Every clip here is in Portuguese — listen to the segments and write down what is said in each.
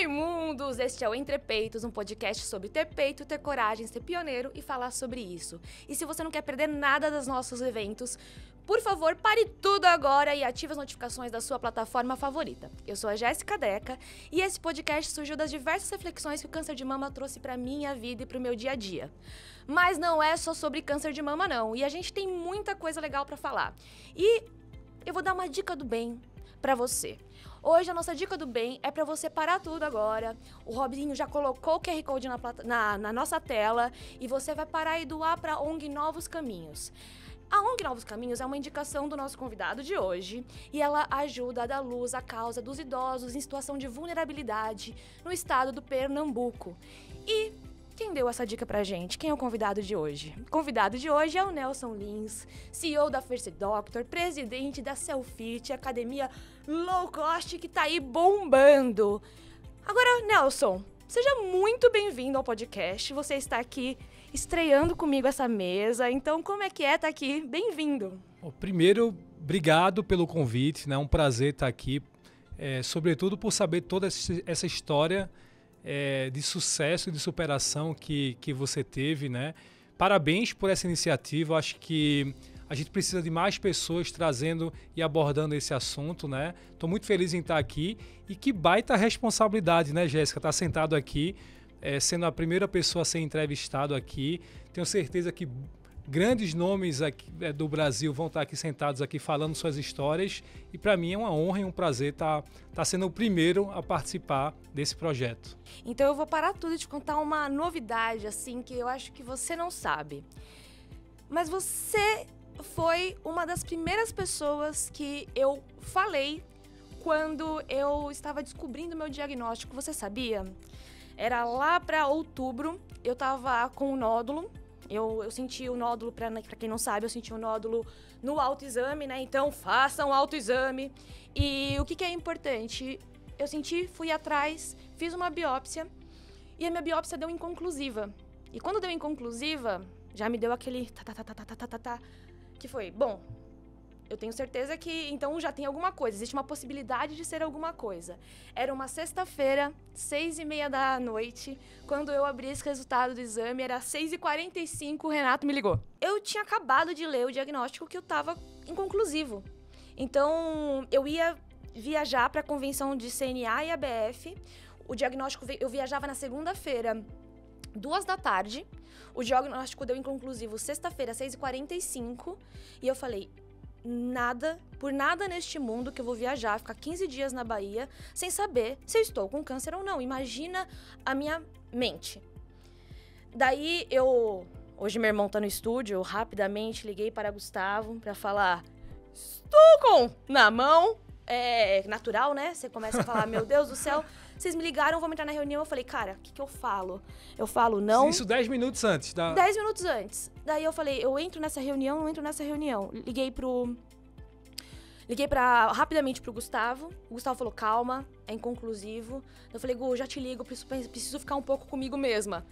Oi, mundos! Este é o Entre Peitos, um podcast sobre ter peito, ter coragem, ser pioneiro e falar sobre isso. E se você não quer perder nada dos nossos eventos, por favor, pare tudo agora e ative as notificações da sua plataforma favorita. Eu sou a Jéssica Deca e esse podcast surgiu das diversas reflexões que o câncer de mama trouxe para minha vida e para o meu dia a dia. Mas não é só sobre câncer de mama não, e a gente tem muita coisa legal para falar. E eu vou dar uma dica do bem para você. Hoje a nossa dica do bem é para você parar tudo agora. O Robinho já colocou o QR Code na, na, na nossa tela e você vai parar e doar para ONG Novos Caminhos. A ONG Novos Caminhos é uma indicação do nosso convidado de hoje e ela ajuda a dar luz à causa dos idosos em situação de vulnerabilidade no estado do Pernambuco. E quem deu essa dica pra gente? Quem é o convidado de hoje? O convidado de hoje é o Nelson Lins, CEO da First Doctor, presidente da Selfit, academia low cost que tá aí bombando. Agora, Nelson, seja muito bem-vindo ao podcast. Você está aqui estreando comigo essa mesa. Então, como é que é estar tá aqui? Bem-vindo. Primeiro, obrigado pelo convite, né? É um prazer estar aqui, é, sobretudo por saber toda essa história é, de sucesso e de superação que, que você teve, né? Parabéns por essa iniciativa. Acho que a gente precisa de mais pessoas trazendo e abordando esse assunto, né? Estou muito feliz em estar aqui e que baita responsabilidade, né, Jéssica? Estar tá sentado aqui, é, sendo a primeira pessoa a ser entrevistado aqui. Tenho certeza que grandes nomes aqui, é, do Brasil vão estar aqui sentados aqui falando suas histórias e para mim é uma honra e um prazer estar tá, tá sendo o primeiro a participar desse projeto. Então eu vou parar tudo e te contar uma novidade assim que eu acho que você não sabe. Mas você foi uma das primeiras pessoas que eu falei quando eu estava descobrindo meu diagnóstico. Você sabia? Era lá para outubro, eu tava com um nódulo eu, eu senti o nódulo, pra, né, pra quem não sabe, eu senti o nódulo no autoexame, né? Então façam autoexame. E o que, que é importante? Eu senti, fui atrás, fiz uma biópsia e a minha biópsia deu inconclusiva. E quando deu inconclusiva, já me deu aquele tá, tá, tá, tá, tá, tá, tá, tá que foi, bom, eu tenho certeza que então já tem alguma coisa, existe uma possibilidade de ser alguma coisa. Era uma sexta-feira, seis e meia da noite, quando eu abri esse resultado do exame, era seis e quarenta e cinco, o Renato me ligou. Eu tinha acabado de ler o diagnóstico que eu estava inconclusivo. Então, eu ia viajar para a convenção de CNA e ABF. O diagnóstico, eu viajava na segunda-feira, duas da tarde. O diagnóstico deu inconclusivo sexta-feira, 6h45. E eu falei, nada, por nada neste mundo que eu vou viajar, ficar 15 dias na Bahia, sem saber se eu estou com câncer ou não. Imagina a minha mente. Daí eu. Hoje meu irmão tá no estúdio, eu rapidamente liguei para Gustavo para falar: Estou com na mão. É natural, né? Você começa a falar: Meu Deus do céu. Vocês me ligaram, vamos entrar na reunião. Eu falei, cara, o que, que eu falo? Eu falo não. Isso 10 minutos antes, tá? 10 minutos antes. Daí eu falei, eu entro nessa reunião, não entro nessa reunião. Liguei pro. Liguei pra, rapidamente pro Gustavo. O Gustavo falou, calma, é inconclusivo. Eu falei, Gu, já te ligo, preciso, preciso ficar um pouco comigo mesma.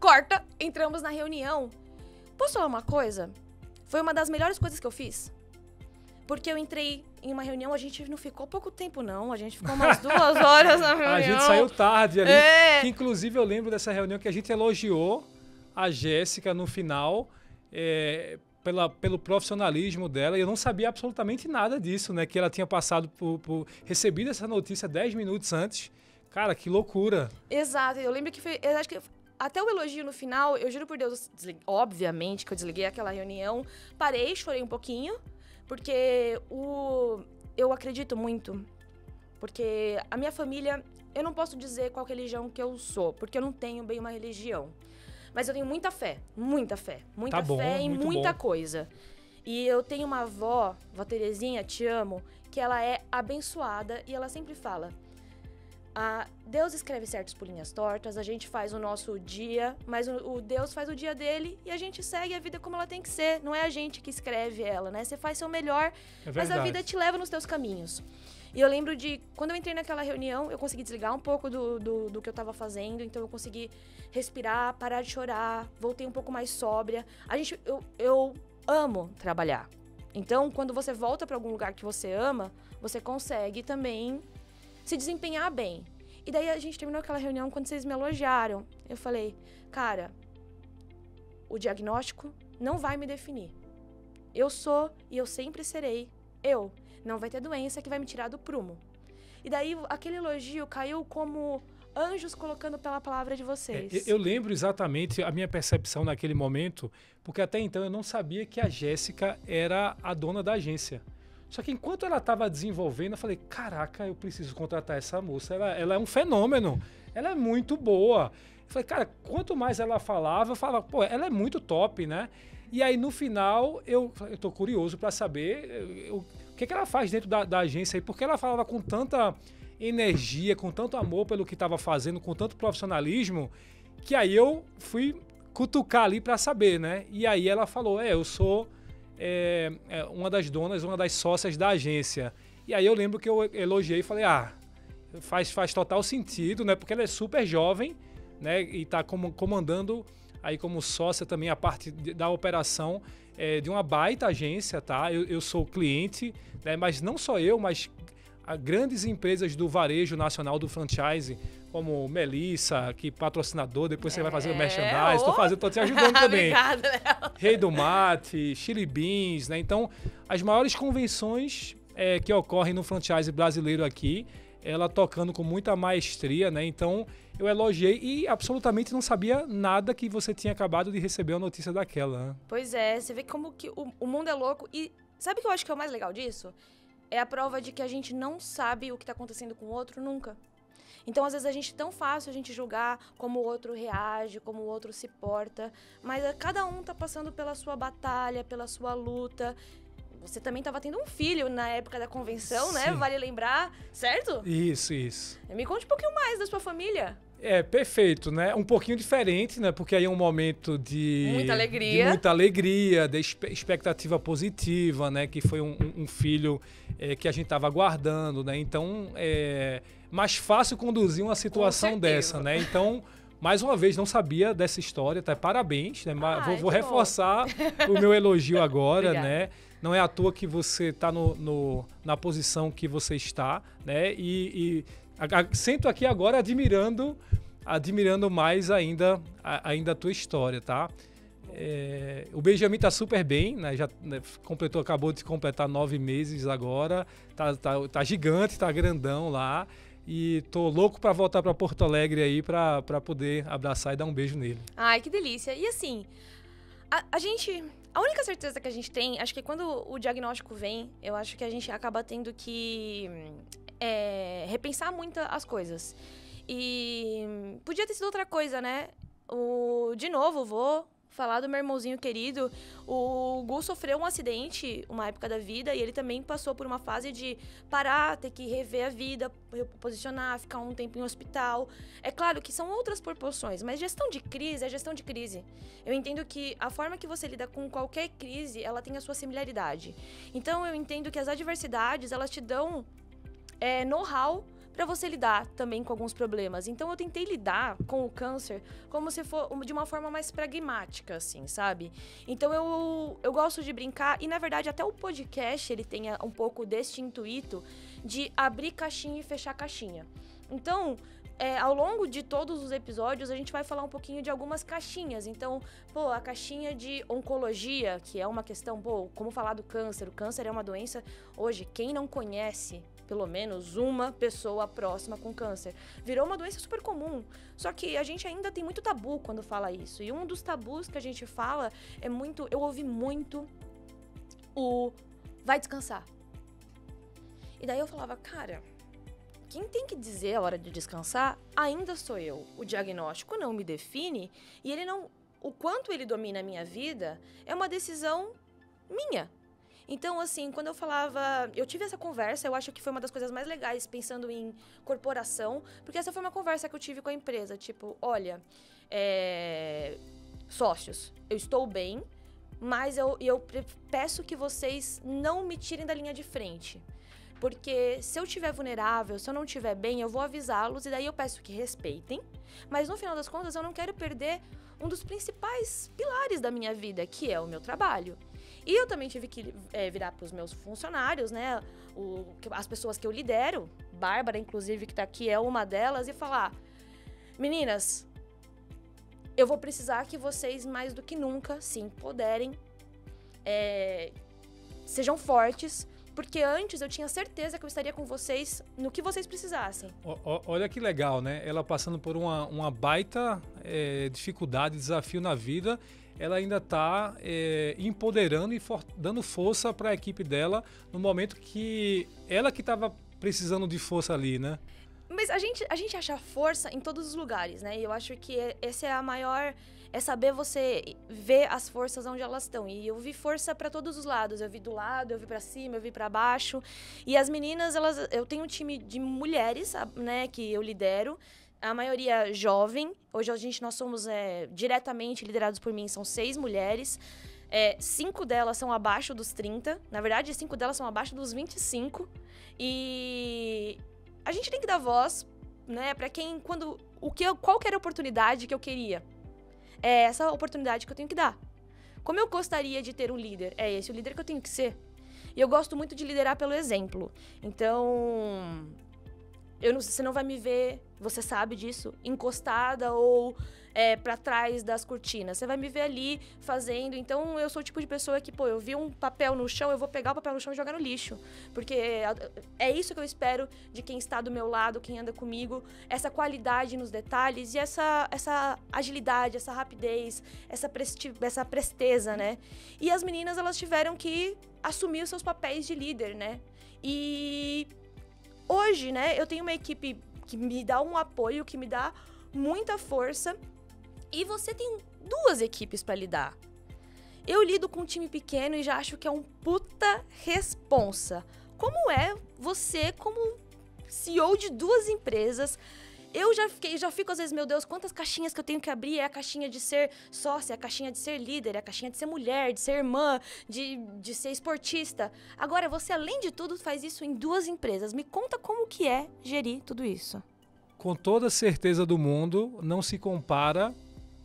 Corta, entramos na reunião. Posso falar uma coisa? Foi uma das melhores coisas que eu fiz. Porque eu entrei em uma reunião, a gente não ficou pouco tempo, não. A gente ficou umas duas horas na reunião. A gente saiu tarde ali. É. Que, inclusive, eu lembro dessa reunião que a gente elogiou a Jéssica no final. É, pela, pelo profissionalismo dela, e eu não sabia absolutamente nada disso, né? Que ela tinha passado por, por recebido essa notícia 10 minutos antes. Cara, que loucura. Exato, eu lembro que foi. Eu acho que até o elogio no final, eu juro por Deus, obviamente que eu desliguei aquela reunião, parei, chorei um pouquinho. Porque o eu acredito muito. Porque a minha família, eu não posso dizer qual religião que eu sou, porque eu não tenho bem uma religião. Mas eu tenho muita fé, muita fé, muita tá bom, fé em muita bom. coisa. E eu tenho uma avó, vó Terezinha, te amo, que ela é abençoada e ela sempre fala: ah, Deus escreve certos por linhas tortas, a gente faz o nosso dia, mas o, o, Deus faz o dia dele e a gente segue a vida como ela tem que ser. Não é a gente que escreve ela, né? Você faz seu melhor, é mas a vida te leva nos teus caminhos. E eu lembro de quando eu entrei naquela reunião, eu consegui desligar um pouco do, do, do que eu estava fazendo, então eu consegui respirar, parar de chorar, voltei um pouco mais sóbria. A gente, eu, eu amo trabalhar. Então, quando você volta para algum lugar que você ama, você consegue também se desempenhar bem. E daí a gente terminou aquela reunião quando vocês me elogiaram. Eu falei, cara, o diagnóstico não vai me definir. Eu sou e eu sempre serei eu. Não vai ter doença que vai me tirar do prumo. E daí aquele elogio caiu como anjos colocando pela palavra de vocês. É, eu lembro exatamente a minha percepção naquele momento, porque até então eu não sabia que a Jéssica era a dona da agência. Só que enquanto ela estava desenvolvendo, eu falei: caraca, eu preciso contratar essa moça. Ela, ela é um fenômeno. Ela é muito boa. Eu falei, cara, quanto mais ela falava, eu falava, pô, ela é muito top, né? E aí no final eu, eu tô curioso para saber eu, o que, que ela faz dentro da, da agência aí, porque ela falava com tanta energia, com tanto amor pelo que estava fazendo, com tanto profissionalismo, que aí eu fui cutucar ali para saber, né? E aí ela falou: É, eu sou é, é, uma das donas, uma das sócias da agência. E aí eu lembro que eu elogiei e falei: Ah, faz, faz total sentido, né? Porque ela é super jovem, né? E está comandando aí como sócia também a parte da operação é, de uma baita agência, tá? Eu, eu sou cliente, né? Mas não só eu, mas grandes empresas do varejo nacional do franchise, como Melissa, que patrocinador, depois você é, vai fazer o é, merchandising, estou fazendo, tô te ajudando também. Obrigada, Rei do Mate, Chili Beans, né? Então, as maiores convenções é, que ocorrem no franchise brasileiro aqui, ela tocando com muita maestria, né? Então, eu elogiei e absolutamente não sabia nada que você tinha acabado de receber a notícia daquela. Né? Pois é, você vê como que o, o mundo é louco e sabe o que eu acho que é o mais legal disso? é a prova de que a gente não sabe o que está acontecendo com o outro nunca. Então, às vezes, a gente é tão fácil a gente julgar como o outro reage, como o outro se porta, mas eh, cada um tá passando pela sua batalha, pela sua luta. Você também estava tendo um filho na época da convenção, né? Sim. né? Vale lembrar, certo? Isso, isso. Me conte um pouquinho mais da sua família. É, perfeito, né? Um pouquinho diferente, né? Porque aí é um momento de... Muita alegria. De muita alegria, de expectativa positiva, né? Que foi um, um filho é, que a gente estava aguardando, né? Então, é mais fácil conduzir uma situação dessa, né? Então... Mais uma vez, não sabia dessa história, tá? Parabéns, né? Ai, vou, vou reforçar o meu elogio agora, né? Não é à toa que você está no, no, na posição que você está, né? E, e Sento aqui agora admirando, admirando mais ainda, ainda a tua história, tá? É, o Benjamin tá super bem, né? Já né, completou, acabou de completar nove meses agora. Tá, tá, tá gigante, tá grandão lá. E tô louco para voltar para Porto Alegre aí para poder abraçar e dar um beijo nele. Ai, que delícia. E assim, a, a gente. A única certeza que a gente tem, acho que quando o diagnóstico vem, eu acho que a gente acaba tendo que é, repensar muito as coisas. E podia ter sido outra coisa, né? O, de novo, vou falar do meu irmãozinho querido. O Gu sofreu um acidente uma época da vida e ele também passou por uma fase de parar, ter que rever a vida, reposicionar, ficar um tempo em hospital. É claro que são outras proporções, mas gestão de crise é gestão de crise. Eu entendo que a forma que você lida com qualquer crise, ela tem a sua similaridade. Então eu entendo que as adversidades, elas te dão é, know-how para você lidar também com alguns problemas. Então eu tentei lidar com o câncer como se for de uma forma mais pragmática, assim, sabe? Então eu, eu gosto de brincar e na verdade até o podcast ele tem um pouco deste intuito de abrir caixinha e fechar caixinha. Então, é, ao longo de todos os episódios, a gente vai falar um pouquinho de algumas caixinhas. Então, pô, a caixinha de oncologia, que é uma questão, pô, como falar do câncer? O câncer é uma doença, hoje, quem não conhece pelo menos uma pessoa próxima com câncer. Virou uma doença super comum. Só que a gente ainda tem muito tabu quando fala isso. E um dos tabus que a gente fala é muito. Eu ouvi muito o vai descansar. E daí eu falava, cara, quem tem que dizer a hora de descansar ainda sou eu. O diagnóstico não me define e ele não. O quanto ele domina a minha vida é uma decisão minha. Então, assim, quando eu falava. Eu tive essa conversa, eu acho que foi uma das coisas mais legais, pensando em corporação, porque essa foi uma conversa que eu tive com a empresa. Tipo, olha, é, sócios, eu estou bem, mas eu, eu peço que vocês não me tirem da linha de frente. Porque se eu estiver vulnerável, se eu não estiver bem, eu vou avisá-los e daí eu peço que respeitem. Mas no final das contas, eu não quero perder um dos principais pilares da minha vida, que é o meu trabalho. E eu também tive que é, virar para os meus funcionários, né? O, as pessoas que eu lidero, Bárbara, inclusive, que está aqui, é uma delas, e falar: meninas, eu vou precisar que vocês, mais do que nunca, se empoderem, é, sejam fortes, porque antes eu tinha certeza que eu estaria com vocês no que vocês precisassem. Olha que legal, né? Ela passando por uma, uma baita é, dificuldade, desafio na vida, ela ainda está é, empoderando e for, dando força para a equipe dela no momento que ela que estava precisando de força ali, né? Mas a gente, a gente acha força em todos os lugares, né? E eu acho que essa é a maior. É saber você ver as forças onde elas estão. E eu vi força para todos os lados. Eu vi do lado, eu vi para cima, eu vi para baixo. E as meninas, elas. Eu tenho um time de mulheres, né? Que eu lidero. A maioria jovem. Hoje a gente, nós somos é, diretamente liderados por mim, são seis mulheres. É, cinco delas são abaixo dos 30. Na verdade, cinco delas são abaixo dos 25. E a gente tem que dar voz, né, para quem quando o que eu, qual que era a oportunidade que eu queria. É essa oportunidade que eu tenho que dar. Como eu gostaria de ter um líder? É esse o líder que eu tenho que ser. E eu gosto muito de liderar pelo exemplo. Então, eu não, você não vai me ver, você sabe disso, encostada ou é, para trás das cortinas. Você vai me ver ali fazendo. Então, eu sou o tipo de pessoa que, pô, eu vi um papel no chão, eu vou pegar o papel no chão e jogar no lixo. Porque é, é isso que eu espero de quem está do meu lado, quem anda comigo. Essa qualidade nos detalhes e essa, essa agilidade, essa rapidez, essa, presti essa presteza, né? E as meninas, elas tiveram que assumir os seus papéis de líder, né? E hoje, né, eu tenho uma equipe que me dá um apoio, que me dá muita força e você tem duas equipes para lidar. Eu lido com um time pequeno e já acho que é um puta responsa. Como é você, como CEO de duas empresas, eu já fiquei, já fico às vezes, meu Deus, quantas caixinhas que eu tenho que abrir? É a caixinha de ser sócia, é a caixinha de ser líder, é a caixinha de ser mulher, de ser irmã, de, de ser esportista. Agora, você, além de tudo, faz isso em duas empresas. Me conta como que é gerir tudo isso. Com toda certeza do mundo, não se compara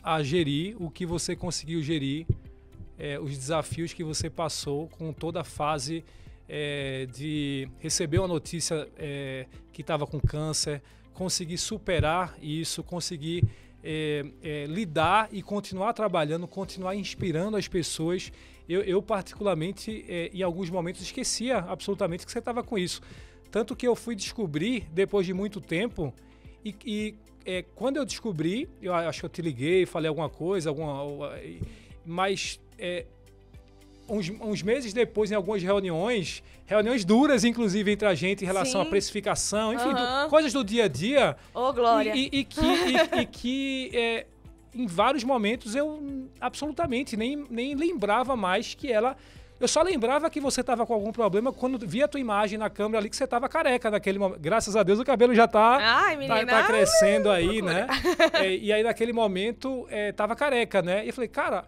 a gerir o que você conseguiu gerir, é, os desafios que você passou com toda a fase é, de receber uma notícia é, que estava com câncer, conseguir superar isso, conseguir é, é, lidar e continuar trabalhando, continuar inspirando as pessoas. Eu, eu particularmente, é, em alguns momentos, esquecia absolutamente que você estava com isso. Tanto que eu fui descobrir, depois de muito tempo, e, e é, quando eu descobri, eu acho que eu te liguei, falei alguma coisa, alguma, mas é, uns, uns, meses depois, em algumas reuniões, reuniões duras, inclusive, entre a gente em relação Sim. à precificação, enfim, uhum. do, coisas do dia a dia. Ô, oh, Glória! E, e, e que, e, e que é, em vários momentos eu absolutamente nem, nem lembrava mais que ela eu só lembrava que você estava com algum problema quando via a tua imagem na câmera ali que você estava careca naquele momento. Graças a Deus o cabelo já está tá, tá, crescendo aí, né? É, e aí naquele momento é, tava careca, né? E eu falei, cara,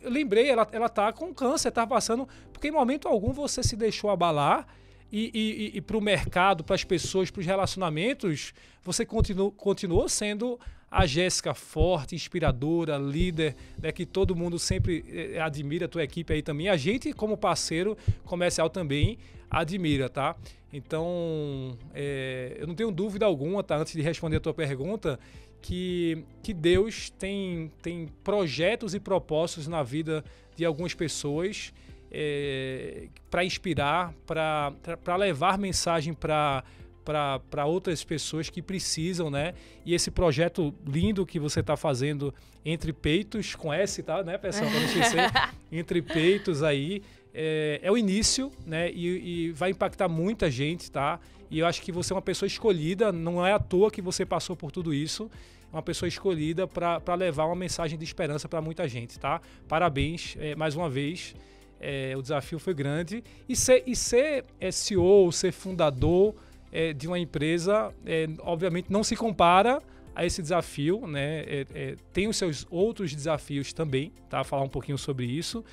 eu lembrei, ela, ela tá com câncer, tá passando. Porque em momento algum você se deixou abalar e, e, e para o mercado, para as pessoas, para os relacionamentos, você continu, continuou sendo a Jéssica forte, inspiradora, líder, né, que todo mundo sempre eh, admira, a tua equipe aí também. A gente, como parceiro comercial, também admira, tá? Então, é, eu não tenho dúvida alguma, tá? Antes de responder a tua pergunta, que, que Deus tem, tem projetos e propósitos na vida de algumas pessoas é, para inspirar, para levar mensagem para para outras pessoas que precisam, né? E esse projeto lindo que você está fazendo entre peitos, com S, tá, né, pessoal? Para não esquecer, entre peitos aí, é, é, o início, né? E, e, vai impactar muita gente, tá? E eu acho que você é uma pessoa escolhida, não é à toa que você passou por tudo isso. É uma pessoa escolhida para levar uma mensagem de esperança para muita gente, tá? Parabéns é, mais uma vez. É, o desafio foi grande. E ser, e ser CEO, ser fundador, é, de uma empresa, é, obviamente, não se compara a esse desafio, né? É, é tem os seus outros desafios também, tá? Falar um pouquinho sobre isso.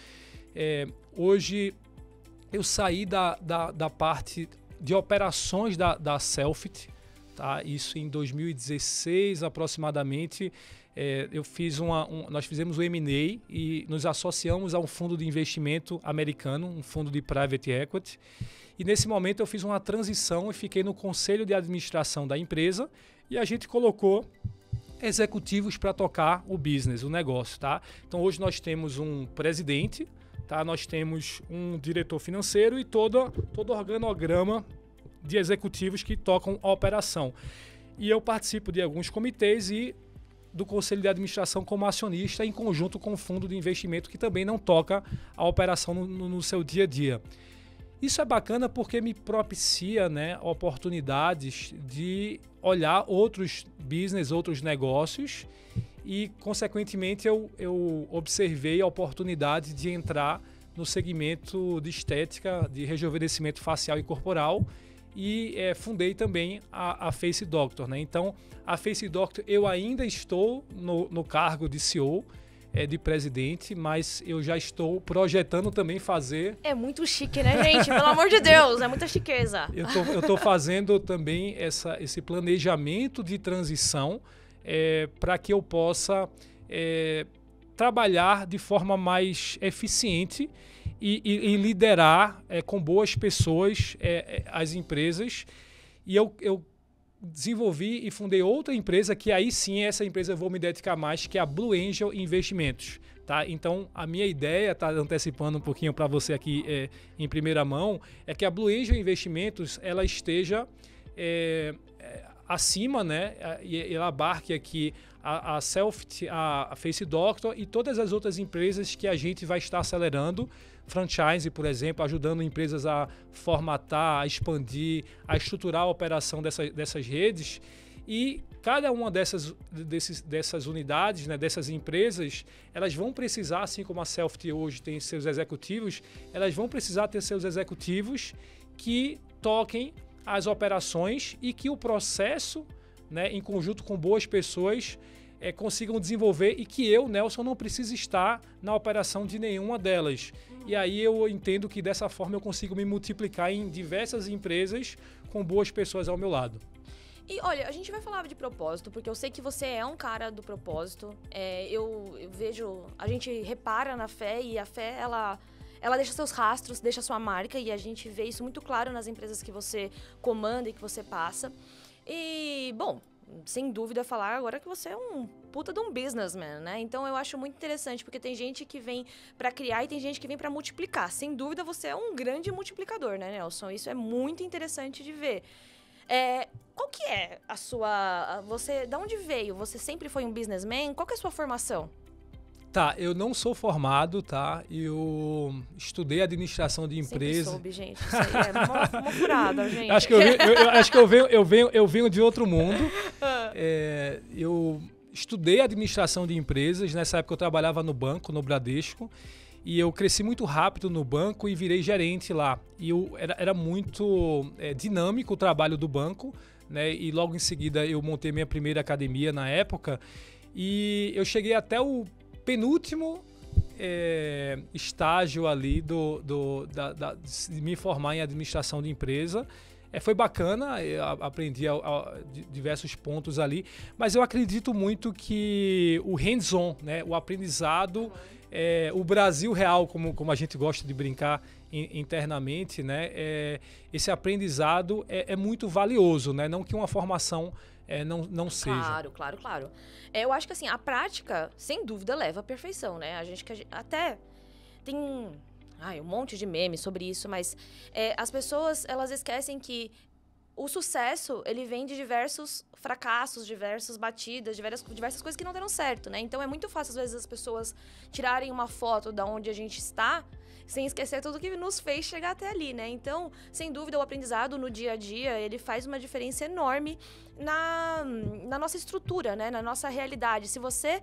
É, hoje eu saí da, da, da, parte de operações da, da Selfit, tá? Isso em 2016 aproximadamente. É, eu fiz uma, um, nós fizemos o M&A e nos associamos a um fundo de investimento americano, um fundo de private equity. E nesse momento eu fiz uma transição e fiquei no conselho de administração da empresa e a gente colocou executivos para tocar o business, o negócio, tá? Então hoje nós temos um presidente, tá? Nós temos um diretor financeiro e todo todo organograma de executivos que tocam a operação. E eu participo de alguns comitês e do conselho de administração como acionista em conjunto com o fundo de investimento que também não toca a operação no, no seu dia a dia. Isso é bacana porque me propicia né, oportunidades de olhar outros business, outros negócios e, consequentemente, eu, eu observei a oportunidade de entrar no segmento de estética, de rejuvenescimento facial e corporal e é, fundei também a, a, Face Doctor. Né? Então, a Face Doctor, eu ainda estou no, no cargo de CEO, é, de presidente, mas eu já estou projetando também fazer. É muito chique, né, gente? Pelo amor de Deus, é muita chiqueza. Eu estou fazendo também essa, esse planejamento de transição é, para que eu possa é, trabalhar de forma mais eficiente e, e, e liderar é, com boas pessoas é, é, as empresas. E eu, eu desenvolvi e fundei outra empresa que aí sim essa empresa eu vou me dedicar mais, que é a Blue Angel Investimentos. Tá? Então, a minha ideia, tá antecipando um pouquinho para você aqui é, em primeira mão, é que a Blue Angel Investimentos ela esteja é, acima, né, e ela abarque aqui a, a Self, a, a Face Doctor e todas as outras empresas que a gente vai estar acelerando franchise, por exemplo, ajudando empresas a formatar, a expandir, a estruturar a operação dessa, dessas redes. E cada uma dessas, desses, dessas unidades, né, dessas empresas, elas vão precisar, assim como a Selfie hoje tem seus executivos, elas vão precisar ter seus executivos que toquem as operações e que o processo, né, em conjunto com boas pessoas, é, consigam desenvolver e que eu, Nelson, não precise estar na operação de nenhuma delas. E aí eu entendo que dessa forma eu consigo me multiplicar em diversas empresas com boas pessoas ao meu lado. E olha, a gente vai falar de propósito, porque eu sei que você é um cara do propósito. É, eu, eu, vejo, a gente repara na fé e a fé, ela, ela deixa seus rastros, deixa sua marca e a gente vê isso muito claro nas empresas que você comanda e que você passa. E, bom, sem dúvida, falar agora que você é um puta de um businessman, né? Então eu acho muito interessante, porque tem gente que vem para criar e tem gente que vem para multiplicar. Sem dúvida, você é um grande multiplicador, né, Nelson? Isso é muito interessante de ver. É, qual que é a sua... Você, da onde veio? Você sempre foi um businessman? Qual que é a sua formação? Tá, eu não sou formado, tá? Eu estudei administração de empresa. Sempre soube, gente. Isso aí é uma, uma furada, gente. Acho que eu, venho, eu, eu, acho que eu venho, eu venho, eu venho de outro mundo. É, eu estudei administração de empresas. Nessa época eu trabalhava no banco, no Bradesco. E eu cresci muito rápido no banco e virei gerente lá. E eu, era, era muito é, dinâmico o trabalho do banco. Né? E logo em seguida eu montei minha primeira academia na época. E eu cheguei até o penúltimo é, estágio ali do, do da, da, de me formar em administração de empresa. É, foi bacana, aprendi a, a, diversos pontos ali, mas eu acredito muito que o hands-on, né, o aprendizado, é, o Brasil real, como, como a gente gosta de brincar in, internamente, né, é, esse aprendizado é, é, muito valioso, né, não que uma formação é, não, não seja. Claro, claro, claro. É, eu acho que assim, a prática, sem dúvida, leva à perfeição, né? A gente, gente até tem ai, um monte de memes sobre isso, mas é, as pessoas elas esquecem que o sucesso ele vem de diversos fracassos, diversas batidas, diversas, diversas coisas que não deram certo, né? Então é muito fácil às vezes as pessoas tirarem uma foto da onde a gente está sem esquecer tudo que nos fez chegar até ali, né? Então, sem dúvida, o aprendizado no dia a dia, ele faz uma diferença enorme na, na nossa estrutura, né? Na nossa realidade. Se você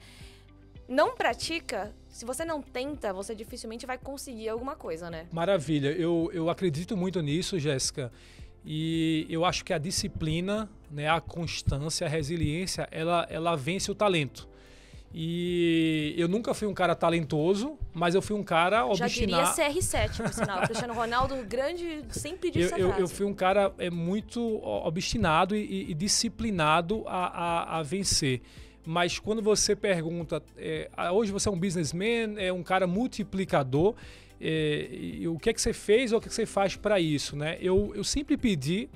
não pratica, se você não tenta, você dificilmente vai conseguir alguma coisa, né? Maravilha. Eu, eu acredito muito nisso, Jéssica. E eu acho que a disciplina, né, a constância, a resiliência, ela, ela vence o talento. E eu nunca fui um cara talentoso, mas eu fui um cara obstinado. Já diria CR7, por sinal. Cristiano Ronaldo, grande, sempre disse eu, eu, eu, fui um cara é, muito obstinado e, e disciplinado a, a, a, vencer. Mas quando você pergunta, é, hoje você é um businessman, é um cara multiplicador, é, o que é que você fez ou o que, é que você faz para isso? Né? Eu, eu sempre pedi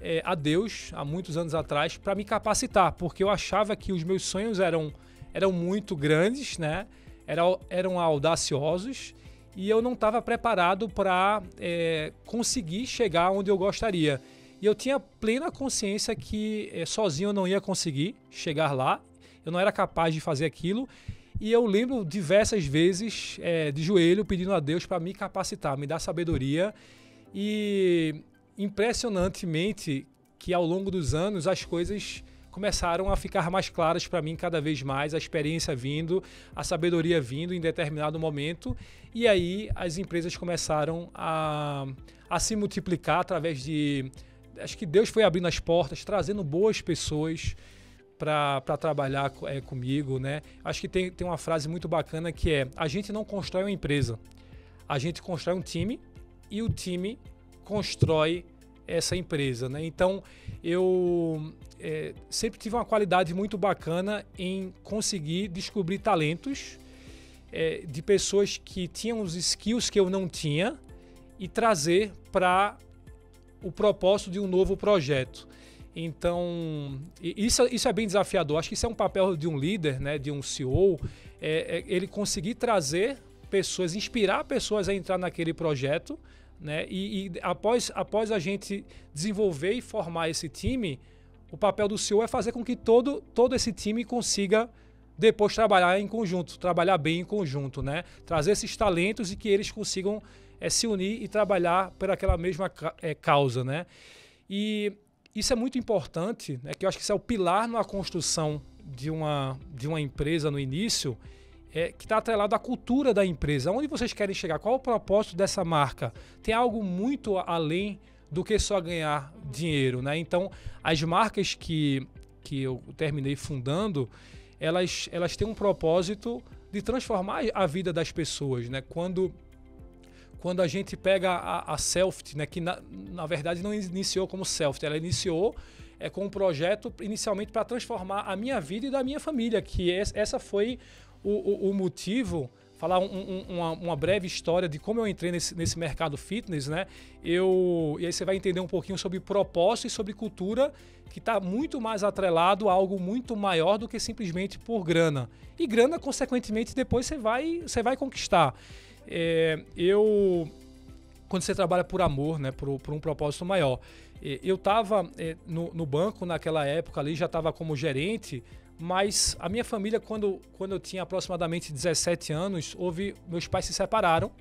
é, a Deus, há muitos anos atrás, para me capacitar, porque eu achava que os meus sonhos eram eram muito grandes, né? Eram, eram audaciosos e eu não estava preparado para é, conseguir chegar onde eu gostaria. E eu tinha plena consciência que é, sozinho eu não ia conseguir chegar lá, eu não era capaz de fazer aquilo. E eu lembro diversas vezes é, de joelho pedindo a Deus para me capacitar, me dar sabedoria. E impressionantemente que ao longo dos anos as coisas começaram a ficar mais claras para mim cada vez mais, a experiência vindo, a sabedoria vindo em determinado momento, e aí as empresas começaram a, a se multiplicar através de. Acho que Deus foi abrindo as portas, trazendo boas pessoas para trabalhar é, comigo, né? Acho que tem, tem uma frase muito bacana que é: a gente não constrói uma empresa, a gente constrói um time e o time constrói essa empresa, né? Então eu é, sempre tive uma qualidade muito bacana em conseguir descobrir talentos é, de pessoas que tinham os skills que eu não tinha e trazer para o propósito de um novo projeto. Então, isso, isso é bem desafiador. Acho que isso é um papel de um líder, né, de um CEO, é, é ele conseguir trazer pessoas, inspirar pessoas a entrar naquele projeto, né, e, e após, após a gente desenvolver e formar esse time, o papel do CEO é fazer com que todo, todo esse time consiga depois trabalhar em conjunto, trabalhar bem em conjunto, né? Trazer esses talentos e que eles consigam é, se unir e trabalhar por aquela mesma é, causa, né? E isso é muito importante, né? Que eu acho que isso é o pilar na construção de uma, de uma empresa no início, é, que está atrelado à cultura da empresa. Onde vocês querem chegar? Qual o propósito dessa marca? Tem algo muito além do que só ganhar dinheiro, né? Então, as marcas que, que eu terminei fundando, elas, elas têm um propósito de transformar a vida das pessoas, né? Quando quando a gente pega a, a né, que na, na verdade não iniciou como Selft, ela iniciou é, com um projeto inicialmente para transformar a minha vida e da minha família, que essa foi o, o, o motivo falar um, um, uma, uma, breve história de como eu entrei nesse, nesse mercado fitness, né? Eu, e aí você vai entender um pouquinho sobre propósito e sobre cultura, que está muito mais atrelado a algo muito maior do que simplesmente por grana. E grana, consequentemente, depois você vai, você vai conquistar. É, eu, quando você trabalha por amor, né, por, por um propósito maior, é, eu estava é, no, no banco naquela época ali, já estava como gerente mas a minha família, quando, quando eu tinha aproximadamente 17 anos, houve, meus pais se separaram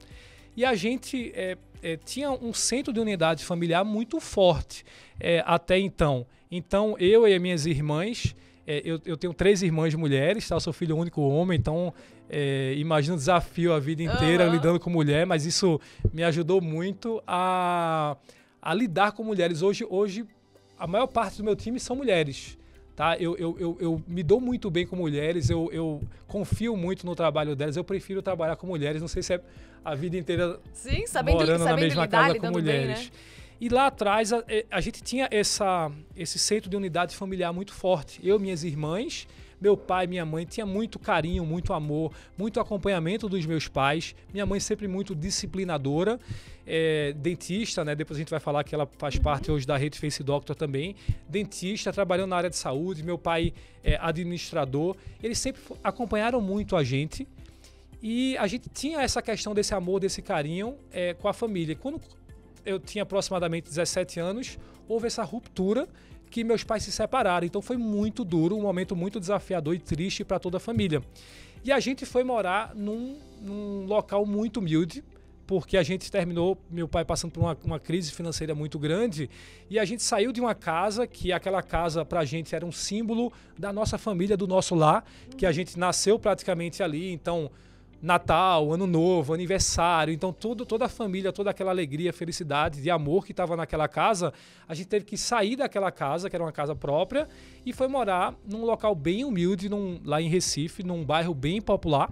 e a gente é, é, tinha um centro de unidade familiar muito forte é, até então. Então, eu e as minhas irmãs, é, eu, eu, tenho três irmãs mulheres, tá? eu sou filho único homem, então é, imagino o desafio a vida inteira uhum. lidando com mulher, mas isso me ajudou muito a, a lidar com mulheres. Hoje, hoje, a maior parte do meu time são mulheres tá? Eu, eu, eu, eu, me dou muito bem com mulheres, eu, eu confio muito no trabalho delas, eu prefiro trabalhar com mulheres, não sei se é a vida inteira Sim, sabendo, morando sabendo na mesma lidar, casa com mulheres. Bem, né? E lá atrás a, a, gente tinha essa, esse centro de unidade familiar muito forte. Eu, minhas irmãs, meu pai, minha mãe tinha muito carinho, muito amor, muito acompanhamento dos meus pais. Minha mãe sempre muito disciplinadora é, dentista, né? Depois a gente vai falar que ela faz parte hoje da rede Face Doctor também. Dentista, trabalhando na área de saúde, meu pai é administrador. Eles sempre acompanharam muito a gente. E a gente tinha essa questão desse amor, desse carinho é, com a família. Quando eu tinha aproximadamente 17 anos, houve essa ruptura que meus pais se separaram. Então foi muito duro, um momento muito desafiador e triste para toda a família. E a gente foi morar num, num local muito humilde, porque a gente terminou, meu pai passando por uma, uma, crise financeira muito grande, e a gente saiu de uma casa que aquela casa para a gente era um símbolo da nossa família, do nosso lar, que a gente nasceu praticamente ali, então Natal, Ano Novo, aniversário. Então, tudo, toda a família, toda aquela alegria, felicidade, de amor que estava naquela casa, a gente teve que sair daquela casa, que era uma casa própria, e foi morar num local bem humilde, num, lá em Recife, num bairro bem popular.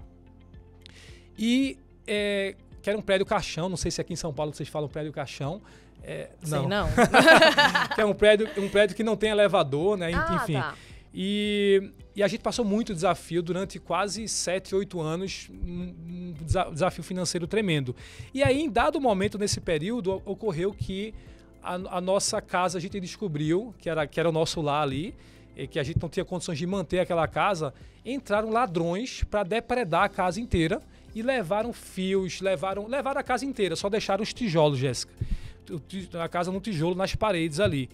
E é, que era um prédio caixão, não sei se aqui em São Paulo vocês falam prédio caixão. É, não. Sim, não. que é um prédio, um prédio que não tem elevador, né? Ah, Enfim. Tá. E, e, a gente passou muito desafio durante quase 7, 8 anos, um desafio financeiro tremendo. E aí, em dado momento nesse período, ocorreu que a, a nossa casa a gente descobriu, que era, que era o nosso lar ali, que a gente não tinha condições de manter aquela casa, entraram ladrões para depredar a casa inteira e levaram fios, levaram, levaram a casa inteira, só deixaram os tijolos, Jéssica. A casa no tijolo, nas paredes ali.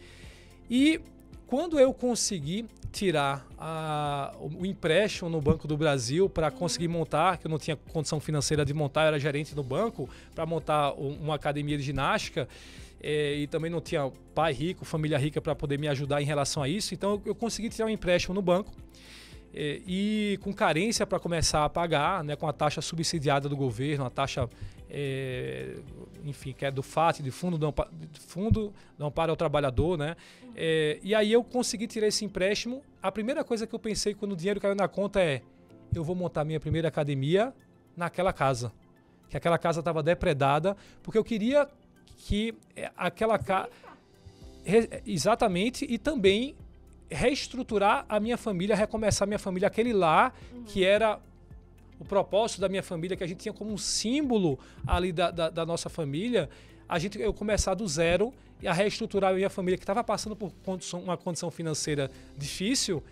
E quando eu consegui tirar a, o empréstimo no Banco do Brasil para conseguir montar, que eu não tinha condição financeira de montar, eu era gerente no banco, para montar uma academia de ginástica, é, e também não tinha pai rico, família rica para poder me ajudar em relação a isso, então eu consegui tirar um empréstimo no banco. É, e com carência para começar a pagar, né, com a taxa subsidiada do governo, a taxa, é, enfim, que é do FAT, de Fundo do Amparo, fundo não para o Trabalhador, né? É, e aí eu consegui tirar esse empréstimo. A primeira coisa que eu pensei quando o dinheiro caiu na conta é: eu vou montar minha primeira academia naquela casa. Que aquela casa estava depredada, porque eu queria que é, aquela casa. Exatamente, e também reestruturar a minha família, recomeçar a minha família, aquele lá uhum. que era o propósito da minha família, que a gente tinha como um símbolo ali da, da, da nossa família, a gente eu começar do zero e a reestruturar a minha família, que estava passando por condição, uma condição financeira difícil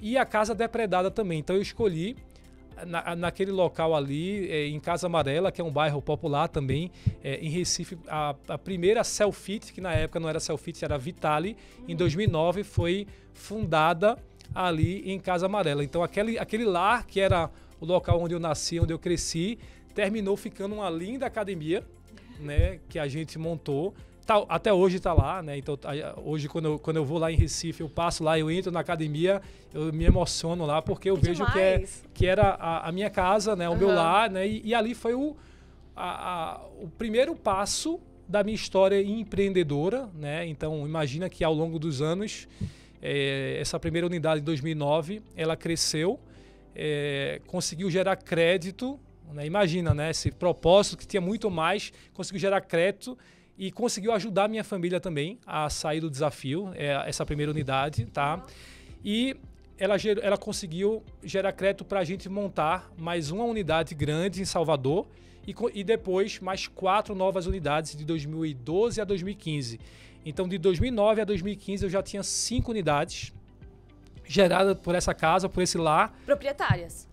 e a casa depredada também. Então eu escolhi na, naquele local ali, é, em Casa Amarela, que é um bairro popular também, é, em Recife, a, a primeira Selfit, que na época não era Selfit, era Vitale, em 2009 foi fundada ali em Casa Amarela. Então aquele, aquele lar, que era o local onde eu nasci, onde eu cresci, terminou ficando uma linda academia, né, que a gente montou Tá, até hoje está lá, né? Então, hoje, quando eu, quando eu vou lá em Recife, eu passo lá, eu entro na academia, eu me emociono lá, porque eu vejo que, é, que era a, a, minha casa, né? O uhum. meu lar, né? E, e ali foi o, a, a, o primeiro passo da minha história empreendedora, né? Então, imagina que ao longo dos anos, é, essa primeira unidade em 2009, ela cresceu, é, conseguiu gerar crédito, né? Imagina, né? Esse propósito que tinha muito mais, conseguiu gerar crédito e conseguiu ajudar minha família também a sair do desafio, é, essa primeira unidade, tá? E ela, ela conseguiu gerar crédito para a gente montar mais uma unidade grande em Salvador e, e depois mais quatro novas unidades de 2012 a 2015. Então, de 2009 a 2015, eu já tinha cinco unidades geradas por essa casa, por esse lar. Proprietárias.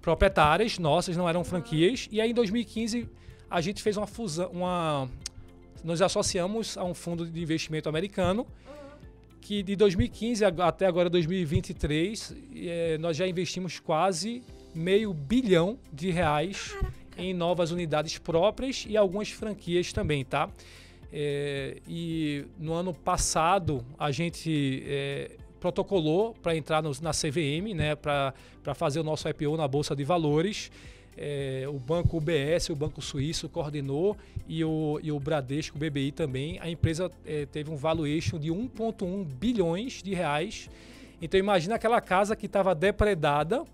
Proprietárias, nossas, não eram franquias. E aí, em 2015, a gente fez uma fusão, uma, nos associamos a um fundo de investimento americano que de 2015 até agora 2023 é, nós já investimos quase meio bilhão de reais Caraca. em novas unidades próprias e algumas franquias também, tá? É, e no ano passado a gente é, protocolou para entrar no, na CVM, né, para fazer o nosso IPO na Bolsa de Valores é, o banco UBS, o Banco Suíço coordenou e o, e o Bradesco, o BBI também. A empresa é, teve um valuation de 1,1 bilhões de reais. Então imagina aquela casa que estava depredada,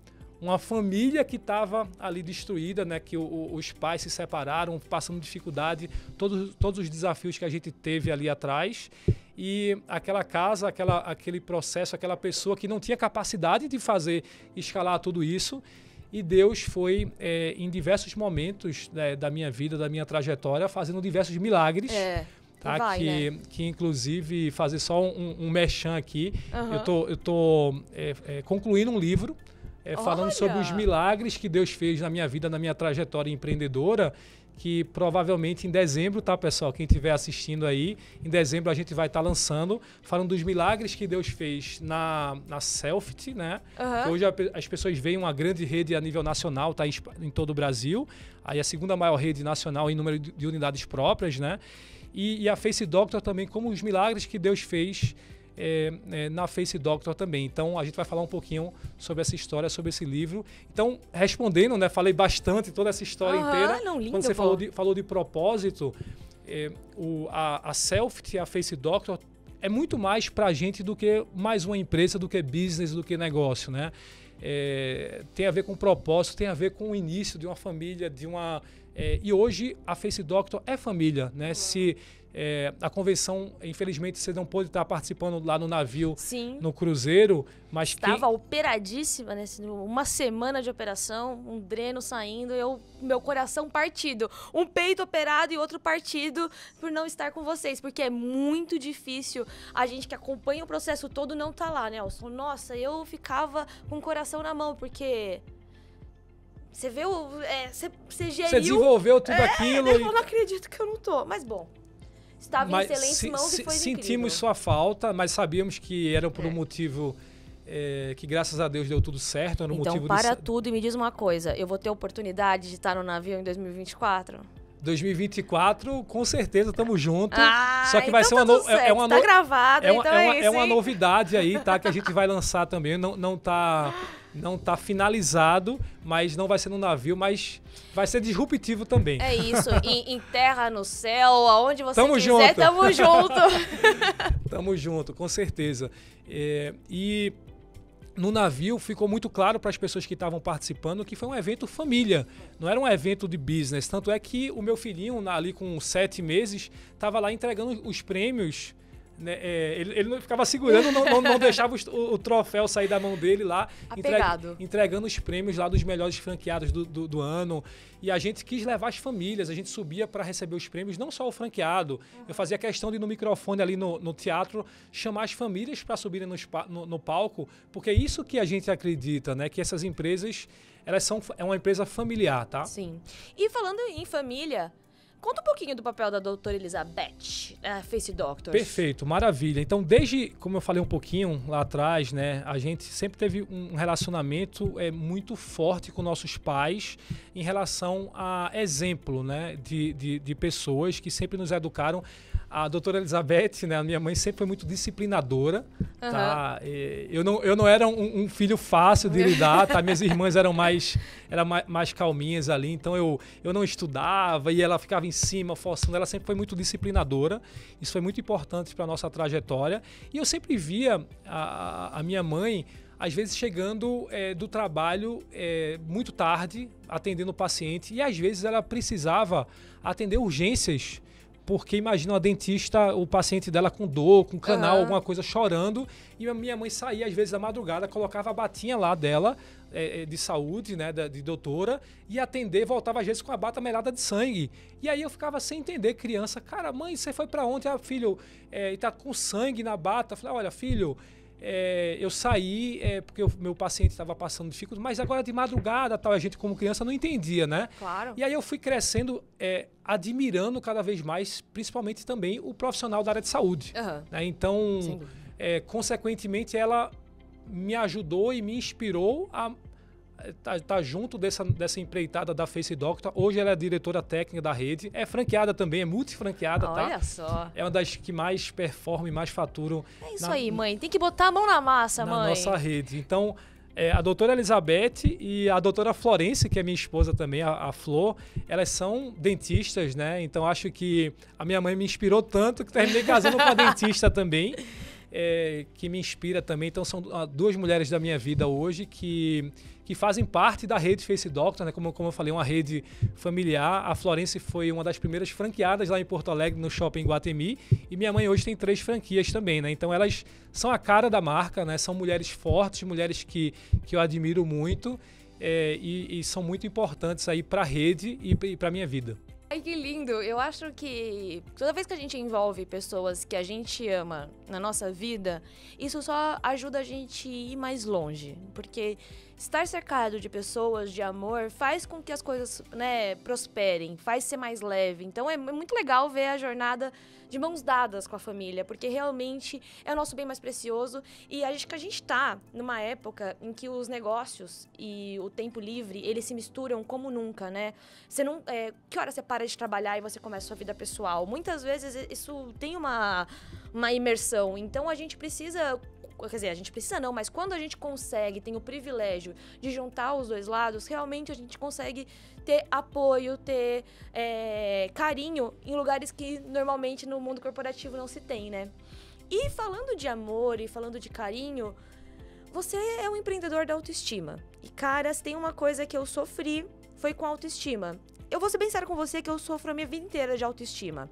uma família que estava ali destruída, né? Que o, os pais se separaram, passando dificuldade, todos, todos os desafios que a gente teve ali atrás. E aquela casa, aquela, aquele processo, aquela pessoa que não tinha capacidade de fazer escalar tudo isso e Deus foi, é, em diversos momentos né, da minha vida, da minha trajetória, fazendo diversos milagres. É. Tá? Vai, que, né? que, inclusive, fazer só um, um merchan aqui. Uhum. Eu tô, eu tô é, é, concluindo um livro é, falando sobre os milagres que Deus fez na minha vida, na minha trajetória empreendedora que provavelmente em dezembro, tá, pessoal? Quem estiver assistindo aí, em dezembro a gente vai estar tá lançando, falando dos milagres que Deus fez na, na Selfit, né? Uhum. Hoje a, as pessoas veem uma grande rede a nível nacional, tá em, em, todo o Brasil. Aí a segunda maior rede nacional em número de, de unidades próprias, né? E, e, a Face Doctor também, como os milagres que Deus fez é, é, na Face Doctor também. Então a gente vai falar um pouquinho sobre essa história, sobre esse livro. Então, respondendo, né? Falei bastante toda essa história inteira. Não, lindo, Quando você pô. falou de, falou de propósito, é, o, a, a Selfit e a Face Doctor é muito mais para a gente do que mais uma empresa, do que business, do que negócio, né? É, tem a ver com propósito, tem a ver com o início de uma família, de uma é, e hoje a Face Doctor é família, né? Se é, a convenção, infelizmente, você não pôde estar participando lá no navio, Sim. no cruzeiro, mas Estava operadíssima, né? Uma semana de operação, um dreno saindo, eu, meu coração partido. Um peito operado e outro partido por não estar com vocês. Porque é muito difícil a gente que acompanha o processo todo não tá lá, Nelson. Nossa, eu ficava com o coração na mão, porque. Você vê o. É, você, você geriu. você desenvolveu tudo É, aquilo. Eu e- não acredito que eu não tô. Mas bom. Estava em excelentes se- mãos se- e foi sentimos incrível. sua falta, mas sabíamos que era por um É. motivo é, que, graças a Deus, deu tudo certo. Era um Então, motivo para de tudo e me diz uma coisa. Eu vou ter oportunidade de estar no navio em 2024? 2024, com certeza, estamos juntos. Ah, Só que vai então ser uma, tá no- tudo é, é certo, uma, Tá no- gravado, é uma, então é é, uma- é isso, uma novidade aí, tá? Que a gente vai lançar também. Não, não, tá, não tá finalizado, mas não vai ser no navio, mas vai ser disruptivo também. É isso, em, em terra, no céu, aonde você Tamo quiser, junto. tamo junto. Tamo junto, com certeza. É, e no navio ficou muito claro para as pessoas que estavam participando que foi um evento família, não era um evento de business. Tanto é que o meu filhinho, ali com sete meses, estava lá entregando os prêmios. Né, é, ele, ele não ficava segurando, não, não- não deixava o, o troféu sair da mão dele lá, entre- Apegado. entregando os prêmios lá dos melhores franqueados do, do- do ano. E a gente quis levar as famílias, a gente subia para receber os prêmios, não só o franqueado. Eu fazia questão de, no microfone ali no, no teatro, chamar as famílias para subirem pa- no, no palco, porque é isso que a gente acredita, né? Que essas empresas, elas são é uma empresa familiar, tá? Sim. E falando em família, conta um pouquinho do papel da doutora Elizabeth, a Face Doctors. Perfeito, maravilha. Então, desde, como eu falei um pouquinho lá atrás, né, a gente sempre teve um relacionamento é, muito forte com nossos pais em relação a exemplo, né, de, de, de pessoas que sempre nos educaram. A doutora Elizabeth, né, a minha mãe sempre foi muito disciplinadora, tá? E Eu não, eu não era um, um filho fácil de lidar, tá? Minhas irmãs eram mais, eram mais, mais calminhas ali, então eu, eu não estudava e ela ficava em cima, forçando. Ela sempre foi muito disciplinadora. Isso foi muito importante para nossa trajetória. E eu sempre via a, a minha mãe às vezes chegando eh, do trabalho eh, muito tarde, atendendo o paciente, e às vezes ela precisava atender urgências, porque imagina uma dentista, o paciente dela com dor, com canal, Aham. alguma coisa chorando, e a minha mãe saía às vezes da madrugada, colocava a batinha lá dela, eh, eh, de saúde, né, da- de doutora, e atender, voltava às vezes com a bata melada de sangue. E aí eu ficava sem entender, criança, cara, mãe, você foi pra onde? Ah, filho, eh, e tá com sangue na bata. Eu falei, olha, filho, é, eu saí é, porque o meu paciente estava passando dificuldade, mas agora de madrugada, tal, a gente como criança não entendia, né? Claro. E aí eu fui crescendo, é, admirando cada vez mais, principalmente também o profissional da área de saúde. Aham. né? Então, é, consequentemente, ela me ajudou e me inspirou a estar junto dessa, dessa empreitada da Face Doctor. Hoje ela é diretora técnica da rede, é franqueada também, é multifranqueada, tá? Olha só. É uma das que mais performa e mais faturam É isso na- aí, mãe. Tem que botar a mão na massa, na mãe. nossa rede. Então, é, a doutora Elizabeth e a doutora Florence, que é minha esposa também, a, a Flor, elas são dentistas, né? Então, acho que a minha mãe me inspirou tanto que terminei casando com uma dentista também, é, que me inspira também. Então, são ah, duas mulheres da minha vida hoje que, que fazem parte da rede Face Doctor, né? Como, como eu falei, uma rede familiar. A Florence foi uma das primeiras franqueadas lá em Porto Alegre, no Shopping Guatemi. E minha mãe hoje tem três franquias também, né? Então elas são a cara da marca, né? São mulheres fortes, mulheres que, que eu admiro muito. é, e, e são muito importantes aí para a rede e para minha vida. Ai, que lindo. Eu acho que toda vez que a gente envolve pessoas que a gente ama na nossa vida, isso só ajuda a gente ir mais longe. Porque estar cercado de pessoas, de amor, faz com que as coisas né, prosperem, faz ser mais leve. Então é muito legal ver a jornada de mãos dadas com a família, porque realmente é o nosso bem mais precioso. E acho que a gente está numa época em que os negócios e o tempo livre, eles se misturam como nunca, né? Você não. É, que hora você para para de trabalhar e você começa a sua vida pessoal. Muitas vezes isso tem uma, uma imersão. Então a gente precisa quer dizer, a gente precisa não, mas quando a gente consegue, tem o privilégio de juntar os dois lados, realmente a gente consegue ter apoio, ter é, carinho em lugares que normalmente no mundo corporativo não se tem, né? E falando de amor e falando de carinho, você é um empreendedor da autoestima. E, caras, tem uma coisa que eu sofri, foi com autoestima. Eu vou ser bem sério com você que eu sofro a minha vida inteira de autoestima.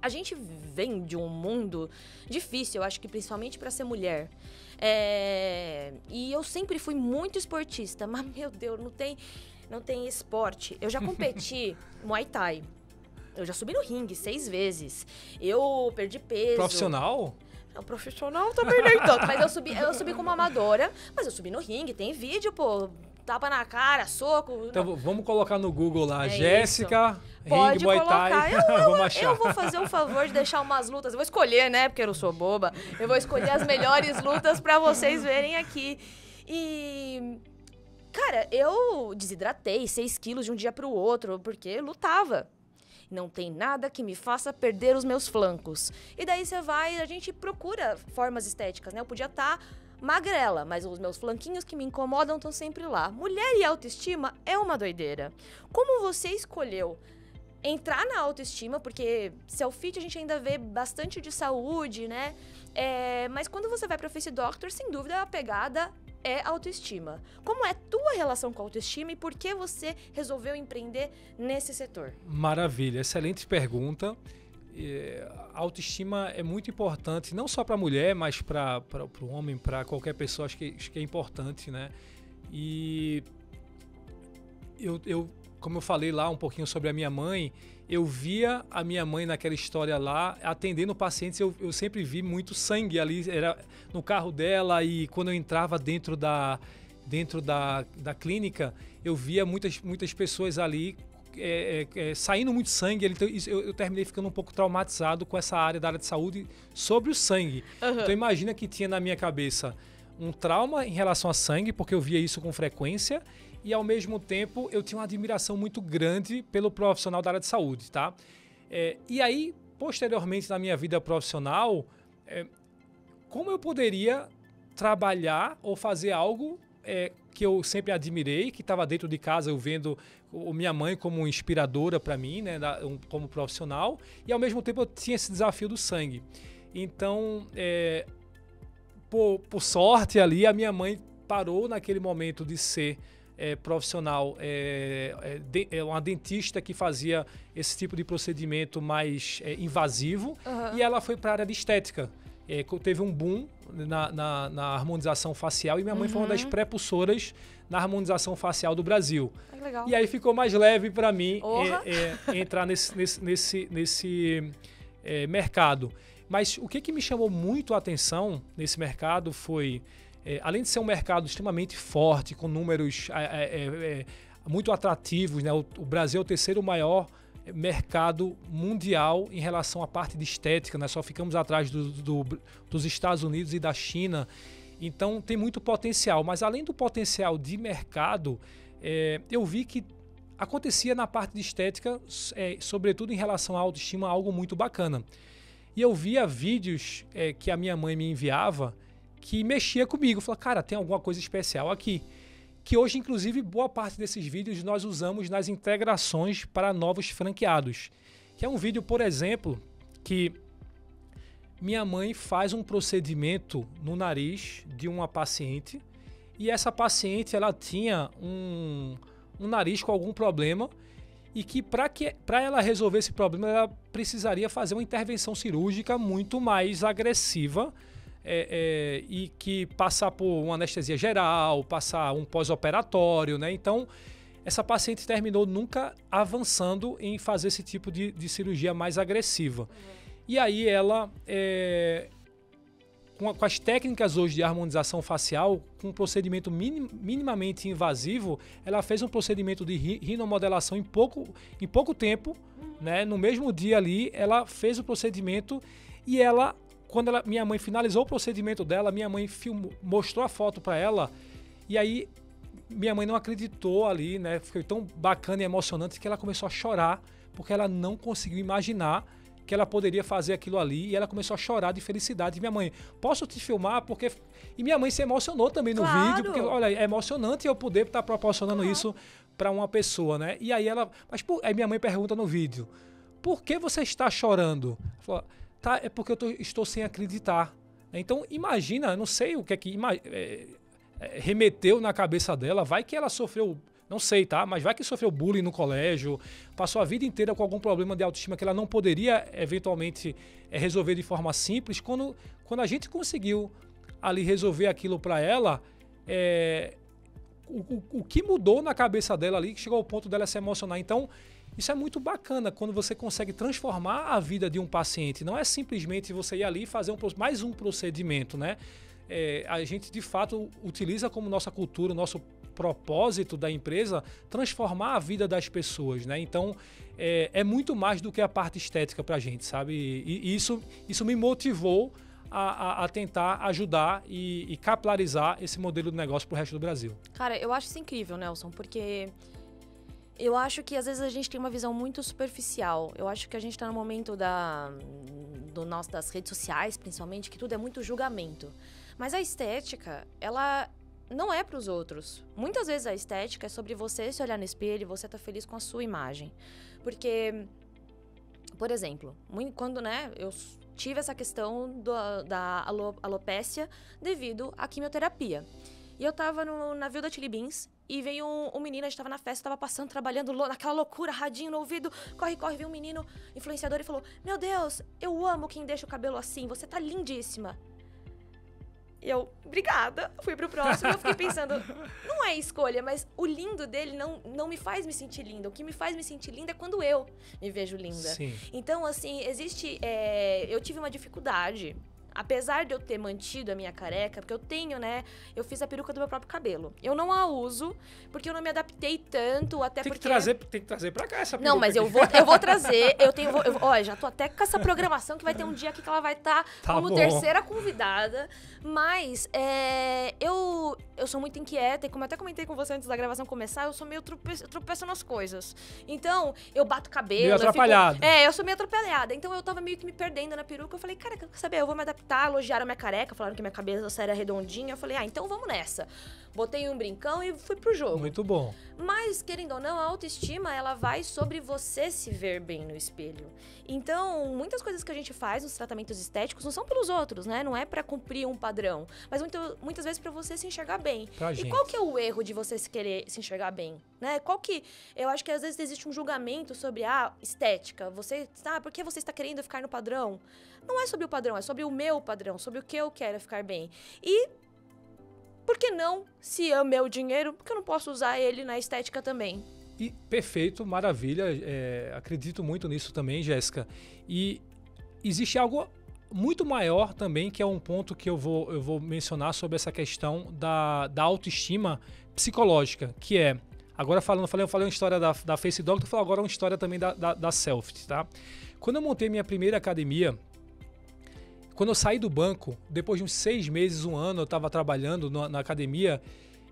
A gente vem de um mundo difícil, eu acho que principalmente para ser mulher. É... E eu sempre fui muito esportista, mas meu Deus, não tem, não tem esporte. Eu já competi Muay Thai. Eu já subi no ringue seis vezes. Eu perdi peso. Profissional? Não, profissional também nem tanto. Mas eu subi, eu subi como amadora. Mas eu subi no ringue, tem vídeo, pô. Tapa na cara, soco. Então não. vamos colocar no Google lá, é Jéssica, Pode Muay Thai. Eu, eu, eu, vou fazer um favor de deixar umas lutas. Eu vou escolher, né? Porque eu não sou boba. Eu vou escolher as melhores lutas para vocês verem aqui. E. Cara, eu desidratei 6 quilos de um dia pro outro, porque lutava. Não tem nada que me faça perder os meus flancos. E daí você vai, a gente procura formas estéticas, né? Eu podia estar. Tá magrela, mas os meus flanquinhos que me incomodam estão sempre lá. Mulher e autoestima é uma doideira. Como você escolheu entrar na autoestima, porque self-fit a gente ainda vê bastante de saúde, né? É, mas quando você vai para Face Doctor, sem dúvida a pegada é autoestima. Como é tua relação com a autoestima e por que você resolveu empreender nesse setor? Maravilha, excelente pergunta. A autoestima é muito importante, não só para a mulher, mas para o homem, para qualquer pessoa, acho que, acho que é importante, né? E eu, eu, como eu falei lá um pouquinho sobre a minha mãe, eu via a minha mãe naquela história lá, atendendo pacientes, eu, eu sempre vi muito sangue ali, era no carro dela e quando eu entrava dentro da, dentro da, da clínica, eu via muitas, muitas pessoas ali é, é, é, saindo muito sangue. Então, eu, eu, terminei ficando um pouco traumatizado com essa área da área de saúde sobre o sangue. Uhum. Então imagina que tinha na minha cabeça um trauma em relação a sangue, porque eu via isso com frequência, e ao mesmo tempo eu tinha uma admiração muito grande pelo profissional da área de saúde, tá? É, e aí, posteriormente na minha vida profissional, é, como eu poderia trabalhar ou fazer algo é, que eu sempre admirei, que estava dentro de casa, eu vendo o, minha mãe como inspiradora para mim, né, um, como profissional, e ao mesmo tempo eu tinha esse desafio do sangue. Então, é, por, por sorte ali, a minha mãe parou naquele momento de ser é, profissional, é, é, de, é, uma dentista que fazia esse tipo de procedimento mais é, invasivo uhum. e ela foi para a área de estética. É, teve um boom na, na, na, harmonização facial e minha mãe uhum. foi uma das uhum. prepulsoras na harmonização facial do Brasil. Legal. E aí ficou mais leve para mim entrar nesse, nesse, nesse, nesse mercado. Mas o que, que me chamou muito a atenção nesse mercado foi é, além de ser um mercado extremamente forte, com números é, é, é, é muito atrativos, né? o, o, Brasil é o terceiro maior mercado mundial em relação à parte de estética, né? só ficamos atrás do, do, dos Estados Unidos e da China. Então tem muito potencial, mas além do potencial de mercado, é, eu vi que acontecia na parte de estética, sobretudo em relação à autoestima, algo muito bacana. E eu via vídeos que a minha mãe me enviava que mexia comigo. Falei, cara, tem alguma coisa especial aqui. Que hoje, inclusive, boa parte desses vídeos nós usamos nas integrações para novos franqueados. Que é um vídeo, por exemplo, que minha mãe faz um procedimento no nariz de uma paciente e essa paciente ela tinha um, um nariz com algum problema e que para ela resolver esse problema ela precisaria fazer uma intervenção cirúrgica muito mais agressiva é, é, e que passar por uma anestesia geral, passar um pós-operatório, né? Então, essa paciente terminou nunca avançando em fazer esse tipo de, de cirurgia mais agressiva. Uhum. E aí ela, é, com, com, as técnicas hoje de harmonização facial, com um procedimento minim, minimamente invasivo, ela fez um procedimento de rinomodelação em pouco, em pouco tempo, uhum. né? No mesmo dia ali, ela fez o procedimento e ela quando ela, minha mãe finalizou o procedimento dela, minha mãe filmou, mostrou a foto para ela e aí minha mãe não acreditou ali, né? Foi tão bacana e emocionante que ela começou a chorar porque ela não conseguiu imaginar que ela poderia fazer aquilo ali e ela começou a chorar de felicidade. Minha mãe, posso te filmar? Porque e minha mãe se emocionou também no Claro. vídeo, porque olha, é emocionante eu poder estar proporcionando Claro. isso para uma pessoa, né? E aí ela, mas por, aí minha mãe pergunta no vídeo: "Por que você está chorando?" Ela falou, tá, é porque eu tô- estou sem acreditar. Então imagina, não sei o que é que é, é, remeteu na cabeça dela, vai que ela sofreu não sei, tá? Mas vai que sofreu bullying no colégio, passou a vida inteira com algum problema de autoestima que ela não poderia eventualmente eh, resolver de forma simples. Quando, quando a gente conseguiu ali resolver aquilo para ela, eh, o, o- o que mudou na cabeça dela ali que chegou ao ponto dela se emocionar. Então, isso é muito bacana quando você consegue transformar a vida de um paciente. Não é simplesmente você ir ali e fazer um, mais um procedimento, né? É, a gente de fato utiliza como nossa cultura, nosso propósito da empresa, transformar a vida das pessoas, né? Então é, é muito mais do que a parte estética para a gente, sabe? E, e isso, isso me motivou a, a- a tentar ajudar e, e capilarizar esse modelo de negócio para o resto do Brasil. Cara, eu acho isso incrível, Nelson, porque eu acho que às vezes a gente tem uma visão muito superficial. Eu acho que a gente tá no momento da do nosso das redes sociais, principalmente, que tudo é muito julgamento. Mas a estética, ela não é para os outros. Muitas vezes a estética é sobre você se olhar no espelho e você tá feliz com a sua imagem. Porque por exemplo, quando né, eu tive essa questão do- da alo- alopécia devido à quimioterapia. E eu tava no navio da Chili Beans e veio um, um menino, a gente tava na festa, tava passando, trabalhando naquela loucura, radinho no ouvido, corre, corre, veio um menino influenciador e falou: Meu Deus, eu amo quem deixa o cabelo assim, você tá lindíssima. E eu, obrigada, fui pro próximo. Eu fiquei pensando, não é escolha, mas o lindo dele não, não me faz me sentir linda. O que me faz me sentir linda é quando eu me vejo linda. Sim. Então, assim, existe. é, eu tive uma dificuldade. Apesar de eu ter mantido a minha careca, porque eu tenho, né? Eu fiz a peruca do meu próprio cabelo. Eu não a uso, porque eu não me adaptei tanto, até Tem que, porque. trazer, tem que trazer pra cá essa Não, peruca mas eu vou, eu vou trazer. Eu tenho. vou- eu- ó, já tô até com essa programação que vai ter um dia aqui que ela vai estar Tá como bom. terceira convidada. Mas é, eu, eu sou muito inquieta, e como eu até comentei com você antes da gravação começar, eu sou meio trope, tropeço nas coisas. Então, eu bato cabelo. Meio eu fico- atrapalhado. é, eu sou meio atrapalhada. Então eu tava meio que me perdendo na peruca. Eu falei, cara, quer saber? Eu vou me adaptar. Elogiaram a minha careca, falaram que minha cabeça era redondinha. Eu falei, ah, então vamos nessa. Botei um brincão e fui pro jogo. Muito bom. Mas, querendo ou não, a autoestima, ela vai sobre você se ver bem no espelho. Então, muitas coisas que a gente faz nos tratamentos estéticos não são pelos outros, né? Não é pra cumprir um padrão, mas muito- muitas vezes pra você se enxergar bem. Pra E gente. qual que é o erro de você se querer se enxergar bem, né? Qual que eu acho que às vezes existe um julgamento sobre a estética. Você, ah, por que você está querendo ficar no padrão? Não é sobre o padrão, é sobre o meu padrão, sobre o que eu quero ficar bem. E por que não, se é meu dinheiro, por que eu não posso usar ele na estética também? E perfeito, maravilha. é, acredito muito nisso também, Jéssica. E existe algo muito maior também, que é um ponto que eu vou, eu vou mencionar sobre essa questão da, da autoestima psicológica, que é. Agora falando, eu falei, eu falei uma história da, da Face Doctor, eu falo agora uma história também da, da, da Selfie, tá? Quando eu montei minha primeira academia, quando eu saí do banco, depois de uns seis meses, um ano, eu estava trabalhando na, na academia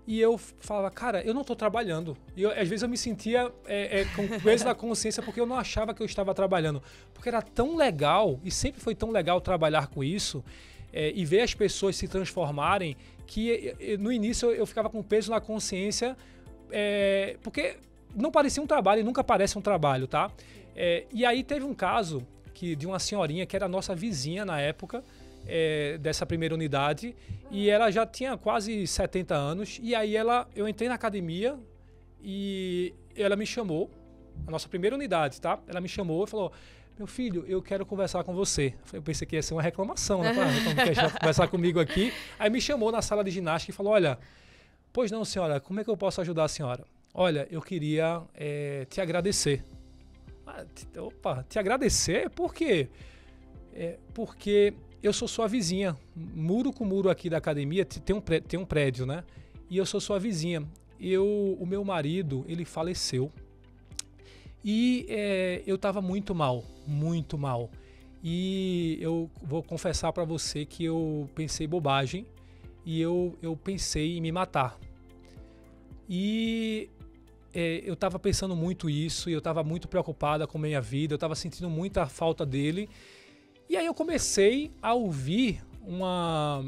e eu falava, cara, eu não estou trabalhando. E eu, às vezes eu me sentia é, é, com peso na consciência porque eu não achava que eu estava trabalhando. Porque era tão legal, e sempre foi tão legal trabalhar com isso, é, e ver as pessoas se transformarem, que no início eu, eu ficava com peso na consciência, é, porque não parecia um trabalho e nunca parece um trabalho, tá? É, e aí teve um caso que de uma senhorinha que era nossa vizinha na época, é, dessa primeira unidade, e ela já tinha quase 70 anos, e aí ela, eu entrei na academia e ela me chamou, a nossa primeira unidade, tá? Ela me chamou e falou, meu filho, eu quero conversar com você. Eu pensei que ia ser uma reclamação, né? Falei, "Ah, quer conversar comigo aqui? Aí me chamou na sala de ginástica e falou, olha, pois não, senhora, como é que eu posso ajudar a senhora? Olha, eu queria eh, te agradecer. Te- opa, te agradecer? Por quê? É, porque eu sou sua vizinha. Muro com muro aqui da academia tem um, pré- tem um prédio, né? E eu sou sua vizinha. Eu, o meu marido, ele faleceu. E é, eu estava muito mal, muito mal. E eu vou confessar para você que eu pensei bobagem e eu, eu pensei em me matar. E é, eu estava pensando muito isso e eu estava muito preocupada com a minha vida, eu estava sentindo muita falta dele. E aí eu comecei a ouvir uma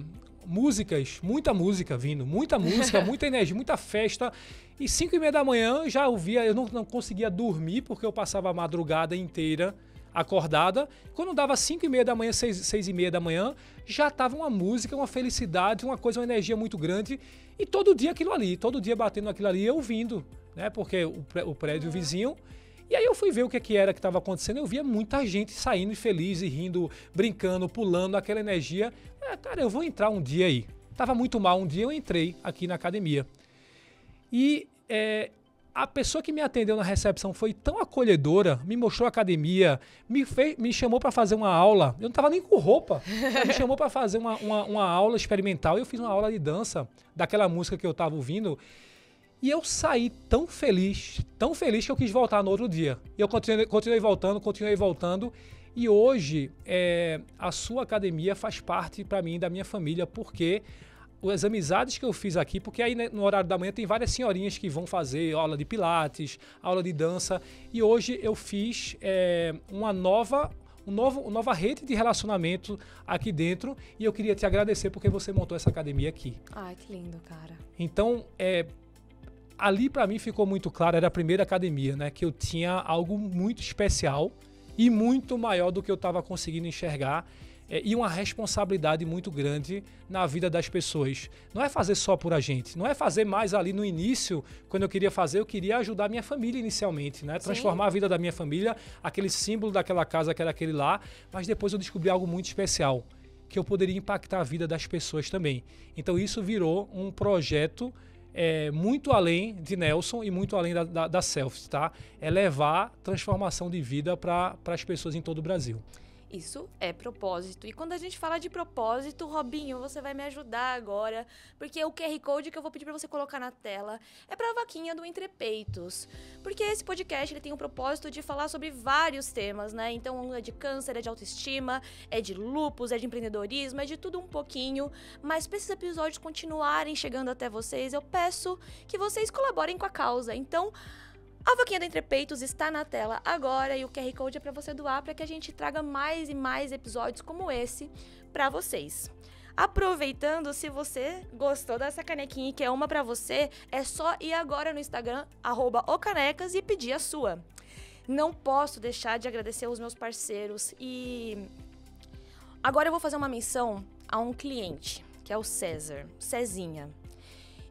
músicas, muita música vindo, muita música, muita energia, muita festa. E cinco e meia da manhã eu já ouvia, eu não, não conseguia dormir porque eu passava a madrugada inteira acordada. Quando dava 5 e meia da manhã, 6, seis e meia da manhã, já tava uma música, uma felicidade, uma coisa, uma energia muito grande. E todo dia aquilo ali, todo dia batendo aquilo ali, eu ouvindo, né? Porque o, prédio vizinho. E aí eu fui ver o que, que era que estava acontecendo. Eu via muita gente saindo feliz e rindo, brincando, pulando, aquela energia. É, cara, eu vou entrar um dia aí. Tava muito mal um dia, eu entrei aqui na academia. E é, a pessoa que me atendeu na recepção foi tão acolhedora, me mostrou a academia, me, fez, me chamou para fazer uma aula. Eu não estava nem com roupa. me chamou para fazer uma, uma, uma, aula experimental. Eu fiz uma aula de dança daquela música que eu estava ouvindo. E eu saí tão feliz, tão feliz que eu quis voltar no outro dia. E eu continuei, continuei voltando, continuei voltando. E hoje é, a sua academia faz parte para mim da minha família, porque as amizades que eu fiz aqui, porque aí né, no horário da manhã tem várias senhorinhas que vão fazer aula de pilates, aula de dança, e hoje eu fiz é, uma nova um novo, uma nova rede de relacionamento aqui dentro e eu queria te agradecer porque você montou essa academia aqui. Ai, que lindo, cara. Então, é, ali para mim ficou muito claro, era a primeira academia, né, que eu tinha algo muito especial e muito maior do que eu estava conseguindo enxergar é, e uma responsabilidade muito grande na vida das pessoas. Não é fazer só por a gente, não é fazer mais ali no início, quando eu queria fazer, eu queria ajudar minha família inicialmente, né? Transformar Sim. a vida da minha família, aquele símbolo daquela casa que era aquele lá, mas depois eu descobri algo muito especial, que eu poderia impactar a vida das pessoas também. Então isso virou um projeto é, muito além de Nelson e muito além da, da, da Selfie, tá? É levar transformação de vida para as pessoas em todo o Brasil. Isso é propósito. E quando a gente fala de propósito, Robinho, você vai me ajudar agora, porque o QR Code que eu vou pedir para você colocar na tela é para a vaquinha do Entre Peitos. Porque esse podcast ele tem o propósito de falar sobre vários temas, né? Então é de câncer, é de autoestima, é de lupus, é de empreendedorismo, é de tudo um pouquinho. Mas para esses episódios continuarem chegando até vocês, eu peço que vocês colaborem com a causa. Então, a vaquinha do Entre Peitos está na tela agora e o QR Code é para você doar para que a gente traga mais e mais episódios como esse para vocês. Aproveitando, se você gostou dessa canequinha que é uma para você, é só ir agora no Instagram @ocanecas e pedir a sua. Não posso deixar de agradecer aos meus parceiros e agora eu vou fazer uma menção a um cliente, que é o César, Cezinha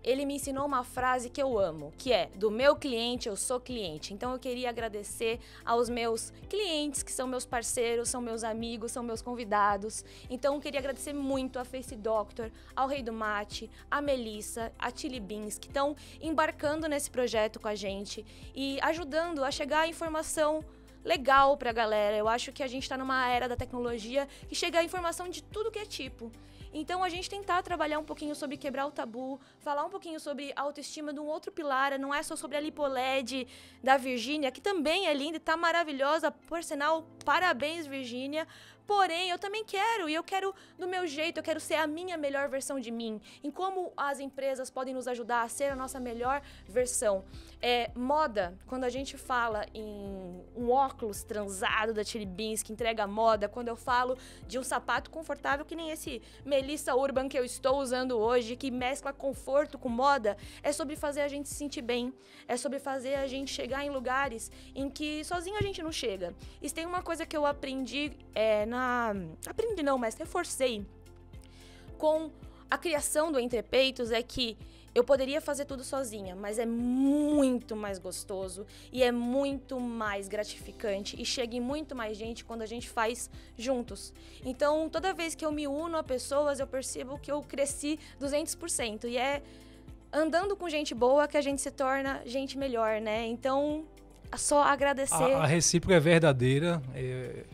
ele me ensinou uma frase que eu amo, que é: do meu cliente eu sou cliente. Então eu queria agradecer aos meus clientes, que são meus parceiros, são meus amigos, são meus convidados. Então eu queria agradecer muito a Face Doctor, ao Rei do Mate, a Melissa, a Tilly Beans, que estão embarcando nesse projeto com a gente e ajudando a chegar a informação legal para a galera. Eu acho que a gente está numa era da tecnologia que chega a informação de tudo que é tipo. Então a gente tentar trabalhar um pouquinho sobre quebrar o tabu, falar um pouquinho sobre autoestima de um outro pilar, não é só sobre a lipoled da Virgínia, que também é linda e tá maravilhosa, por sinal, parabéns Virgínia, Porém, eu também quero, e eu quero do meu jeito, eu quero ser a minha melhor versão de mim. Em como as empresas podem nos ajudar a ser a nossa melhor versão. É, moda, quando a gente fala em um óculos transado da Chili Beans que entrega moda, quando eu falo de um sapato confortável que nem esse Melissa Urban que eu estou usando hoje, que mescla conforto com moda, é sobre fazer a gente se sentir bem, é sobre fazer a gente chegar em lugares em que sozinho a gente não chega. E tem uma coisa que eu aprendi é, na. Aprendi não, mas reforcei com a criação do Entre Peitos é que eu poderia fazer tudo sozinha, mas é muito mais gostoso e é muito mais gratificante e chega em muito mais gente quando a gente faz juntos. Então, toda vez que eu me uno a pessoas, eu percebo que eu cresci 200% e é andando com gente boa que a gente se torna gente melhor, né? Então, só agradecer. A, a recíproca é verdadeira. É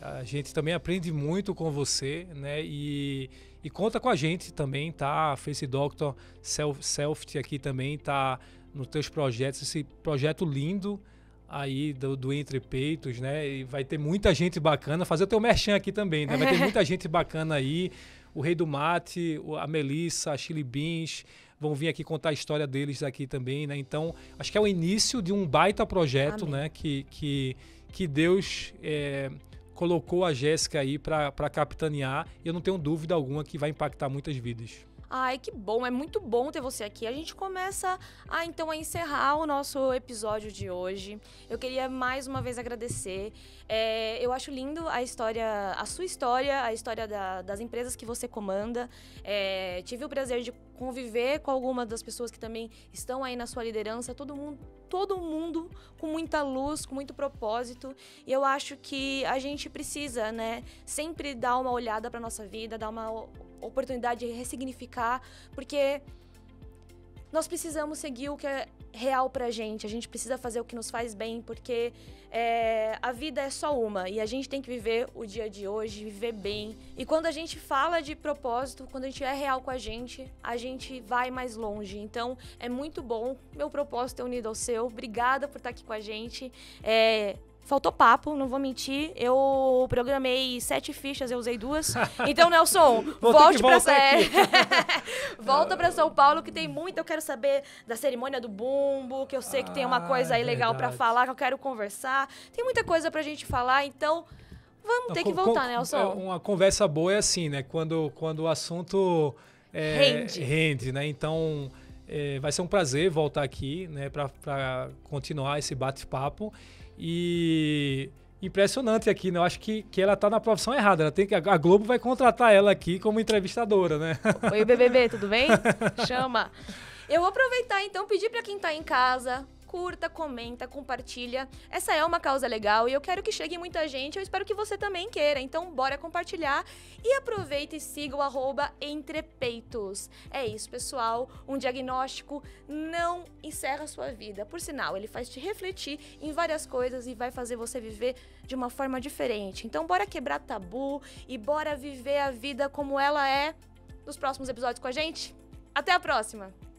a gente também aprende muito com você, né? E, e conta com a gente também, tá? A Face Doctor Self, Self aqui também tá nos teus projetos, esse projeto lindo aí do, do, Entre Peitos, né? E vai ter muita gente bacana. Fazer o teu merchan aqui também, né? Vai ter muita gente bacana aí. O Rei do Mate, a Melissa, a Chili Beans, vão vir aqui contar a história deles aqui também, né? Então, acho que é o início de um baita projeto, Amém. né? Que, que, que Deus é, colocou a Jéssica aí para capitanear e eu não tenho dúvida alguma que vai impactar muitas vidas. Ai, que bom, é muito bom ter você aqui. A gente começa a então a encerrar o nosso episódio de hoje. Eu queria mais uma vez agradecer. É, eu acho lindo a história, a sua história, a história da, das empresas que você comanda. É, tive o prazer de conviver com algumas das pessoas que também estão aí na sua liderança. Todo mundo, todo mundo com muita luz, com muito propósito. E eu acho que a gente precisa, né, sempre dar uma olhada para nossa vida, dar uma oportunidade de ressignificar, porque nós precisamos seguir o que é real pra gente. A gente precisa fazer o que nos faz bem, porque é, a vida é só uma e a gente tem que viver o dia de hoje, viver bem. E quando a gente fala de propósito, quando a gente é real com a gente, a gente vai mais longe. Então é muito bom. Meu propósito é unido ao seu. Obrigada por estar aqui com a gente. É, Faltou papo, não vou mentir. Eu programei sete fichas, eu usei duas. Então, Nelson, volte para Volta para São Paulo que tem muito. Eu quero saber da cerimônia do bumbo, que eu sei que tem uma coisa aí legal para falar, que eu quero conversar. Tem muita coisa pra gente falar, então vamos ter que voltar, Nelson. É, uma conversa boa é assim, né? Quando, quando o assunto é, rende. rende, né? Então, é, vai ser um prazer voltar aqui, né, para continuar esse bate-papo. E impressionante aqui, né? Eu acho que, que ela tá na profissão errada. Ela tem que, a Globo vai contratar ela aqui como entrevistadora, né? Oi, BBB, tudo bem? Chama. Eu vou aproveitar então pedir para quem tá em casa, curta, comenta, compartilha. Essa é uma causa legal e eu quero que chegue muita gente. Eu espero que você também queira. Então, bora compartilhar e aproveita e siga o arroba Entrepeitos. É isso, pessoal. Um diagnóstico não encerra a sua vida. Por sinal, ele faz te refletir em várias coisas e vai fazer você viver de uma forma diferente. Então, bora quebrar tabu e bora viver a vida como ela é nos próximos episódios com a gente. Até a próxima!